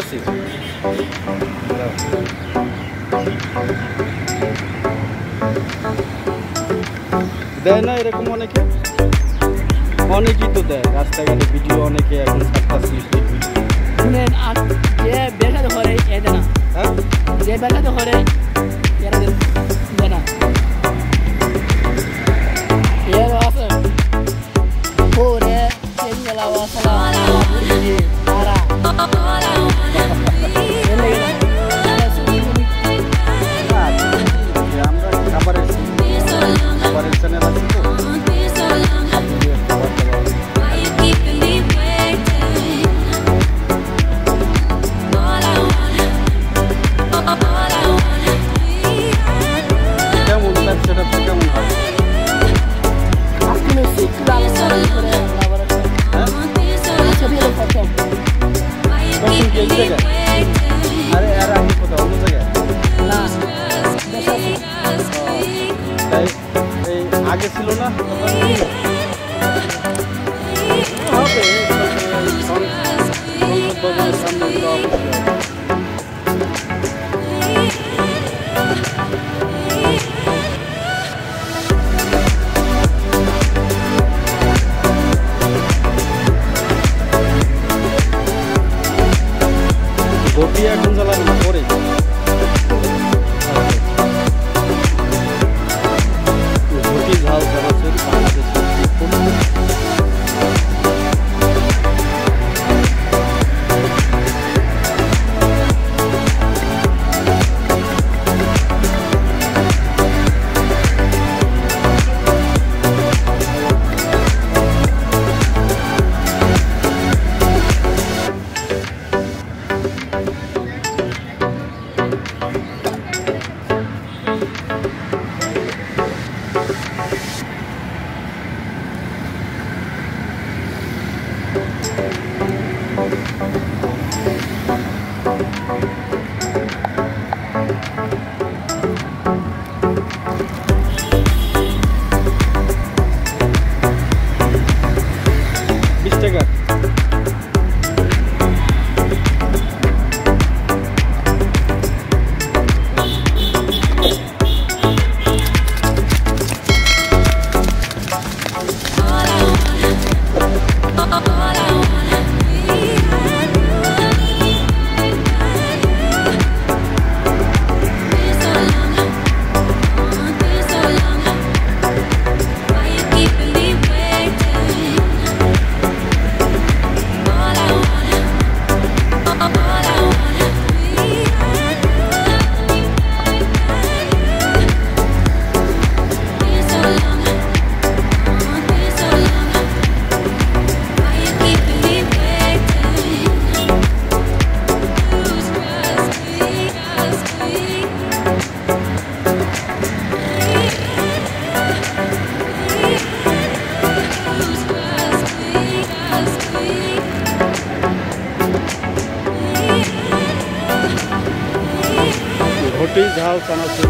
আছি দেয় না এরকম অনেকে? অনেকেই তো দেয় রাস্তাঘাটে ভিডিও অনেকে এখন সাতটা বটিয়া এখন জ্বালানো পরে। Thank you. Portugal, está nosso